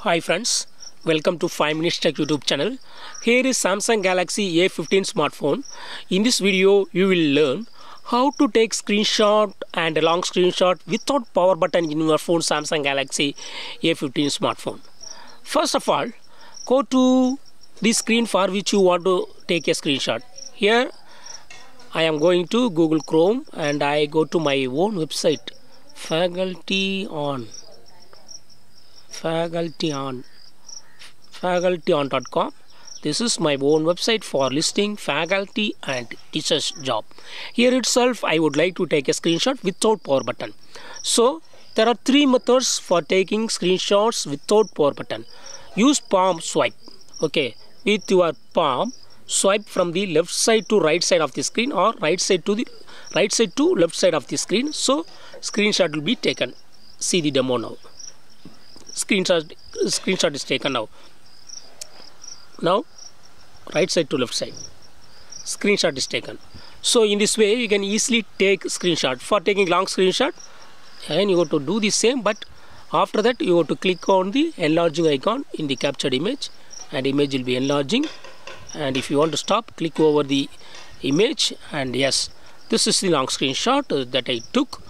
Hi friends, welcome to 5 Minutes Tech YouTube channel. Here is Samsung Galaxy A15 smartphone. In this video, you will learn how to take screenshot and a long screenshot without power button in your phone Samsung Galaxy A15 smartphone. First of all, go to the screen for which you want to take a screenshot. Here I am going to Google Chrome and I go to my own website faculty on faculty on facultyon.com this is my own website for listing faculty and teachers job. Here itself i would like to take a screenshot without power button. So there are three methods for taking screenshots without power button. Use palm swipe okay? With your palm swipe from the left side to right side of the screen or right side to the right side to left side of the screen. So screenshot will be taken. See the demo now screenshot screenshot is taken now. Now right side to left side. Screenshot is taken. So in this way you can easily take screenshot. For taking long screenshot and you have to do the same but after that you have to click on the enlarging icon in the captured image and image will be enlarging. And if you want to stop click over the image and yes this is the long screenshot that I took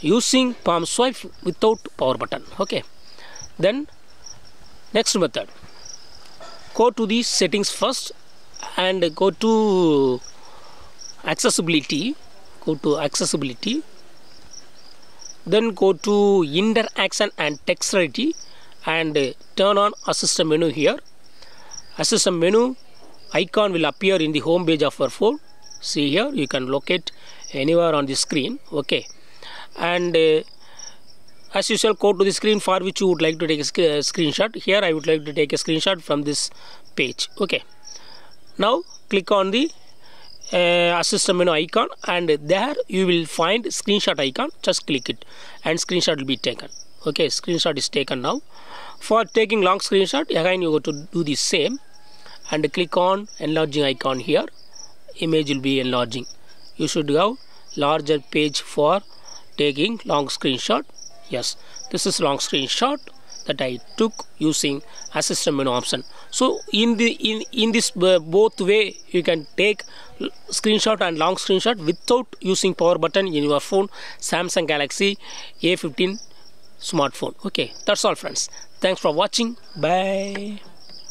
using palm swipe without power button. Okay then next method. Go to the settings first and go to accessibility. Go to accessibility. Then go to interaction and dexterity and turn on assistant menu here. Assistant menu icon will appear in the home page of your phone. See here you can locate anywhere on the screen. Okay. And uh, as usual go to the screen for which you would like to take a sc screenshot here I would like to take a screenshot from this page okay. Now click on the uh, assistant menu icon and there you will find screenshot icon just click it and screenshot will be taken okay. Screenshot is taken now. For taking long screenshot again you go to do the same and click on enlarging icon here. Image will be enlarging. You should have larger page for taking long screenshot yes this is long screenshot that I took using assistant menu option. So in the in in this uh, both way you can take screenshot and long screenshot without using power button in your phone Samsung Galaxy A15 smartphone. Okay that's all friends. Thanks for watching. Bye